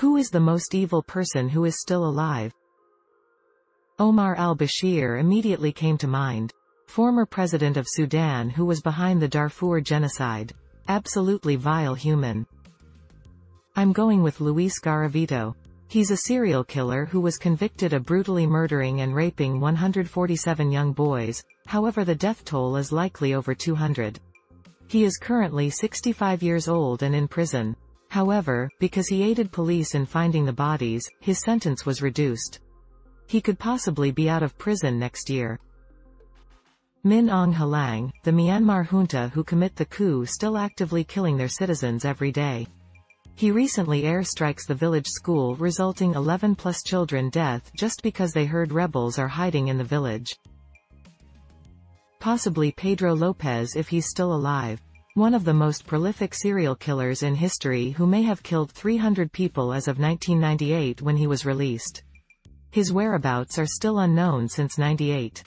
Who is the most evil person who is still alive? Omar al-Bashir immediately came to mind. Former president of Sudan who was behind the Darfur genocide. Absolutely vile human. I'm going with Luis Garavito. He's a serial killer who was convicted of brutally murdering and raping 147 young boys, however the death toll is likely over 200. He is currently 65 years old and in prison. However, because he aided police in finding the bodies, his sentence was reduced. He could possibly be out of prison next year. Min Aung Hlaing, the Myanmar junta who commit the coup still actively killing their citizens every day. He recently airstrikes the village school resulting 11 plus children death just because they heard rebels are hiding in the village. Possibly Pedro Lopez if he's still alive. One of the most prolific serial killers in history who may have killed 300 people as of 1998 when he was released. His whereabouts are still unknown since 98.